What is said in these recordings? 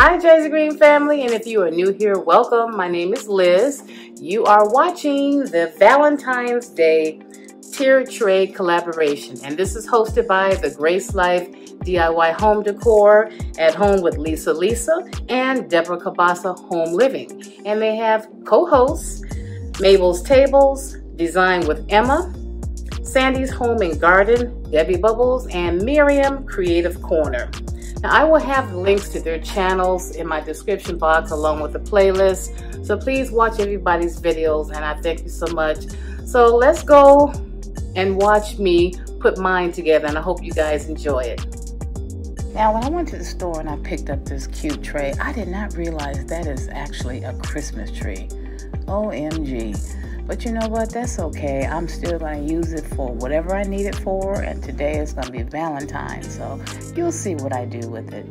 Hi, Jazigreen family, and if you are new here, welcome. My name is Liz. You are watching the Valentine's Day Tiered Tray collaboration, and this is hosted by the Grace Life DIY Home Decor at Home with Lisa Lisa and Deborah Cabassa Home Living. And they have co-hosts Mabel's Tables, Design with Emma, Sandy's Home and Garden, Debby Bubbles, and Miriam Creative Corner. Now, I will have links to their channels in my description box along with the playlist. So please watch everybody's videos and I thank you so much. So let's go and watch me put mine together and I hope you guys enjoy it. Now, when I went to the store and I picked up this cute tray, I did not realize that is actually a Christmas tree. OMG. But you know what? That's okay. I'm still going to use it for whatever I need it for. And today is going to be Valentine's. So you'll see what I do with it.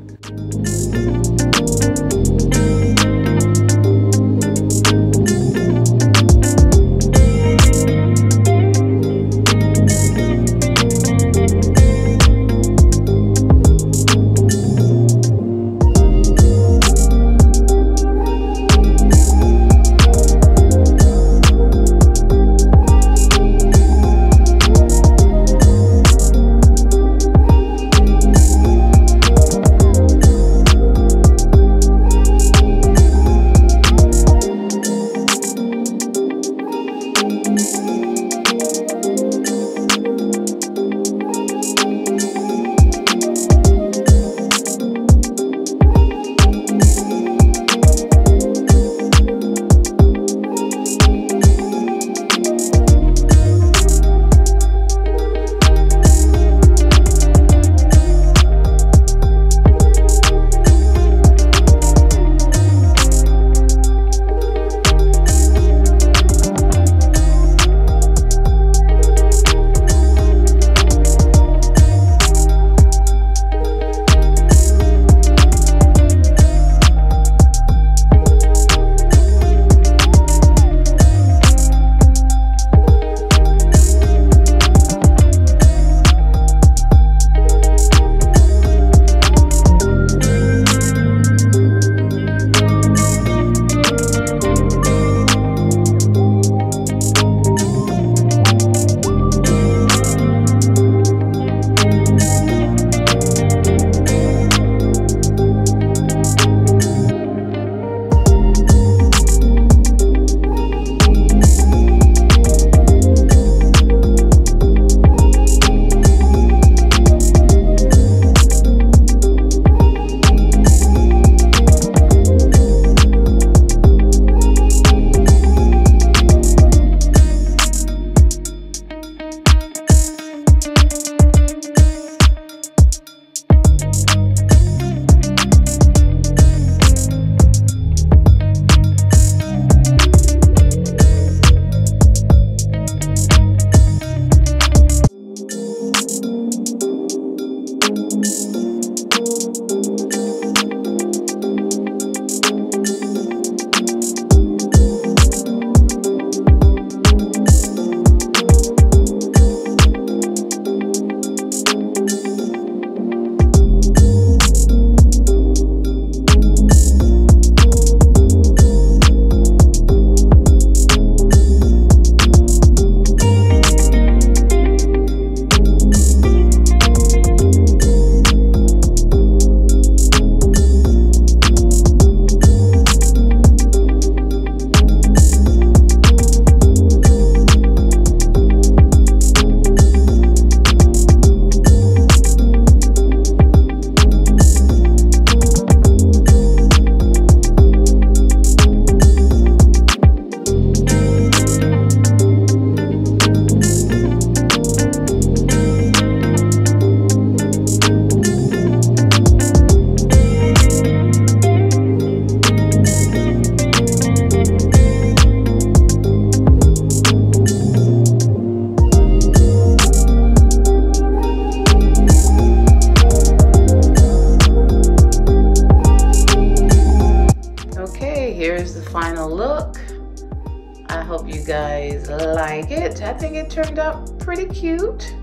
Hope you guys like it. I think it turned out pretty cute.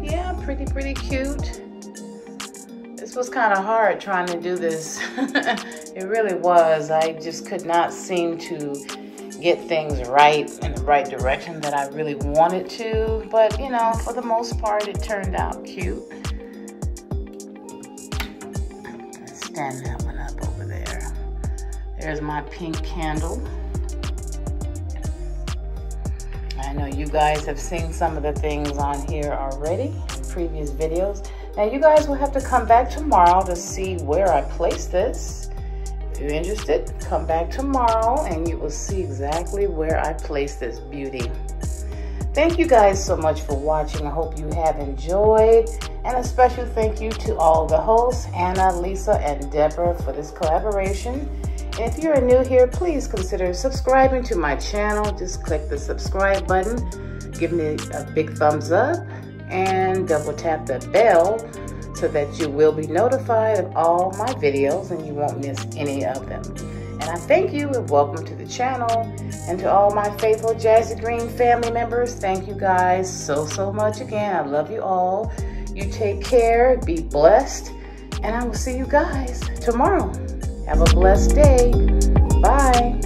Yeah, pretty, pretty cute. This was kind of hard trying to do this. it really was. I just could not seem to get things right in the right direction that I really wanted to. But, you know, for the most part, it turned out cute. Stand that one up over there. There's my pink candle. I know you guys have seen some of the things on here already in previous videos. Now you guys will have to come back tomorrow to see where I place this. If you're interested, come back tomorrow and you will see exactly where I place this beauty. Thank you guys so much for watching. I hope you have enjoyed. And a special thank you to all the hosts, Anna, Lisa, and Deborah for this collaboration. If you're new here, please consider subscribing to my channel. Just click the subscribe button. Give me a big thumbs up and double tap the bell so that you will be notified of all my videos and you won't miss any of them. And I thank you and welcome to the channel. And to all my faithful Jazigreen family members, thank you guys so, so much again. I love you all. You take care, be blessed, and I will see you guys tomorrow. Have a blessed day. Bye.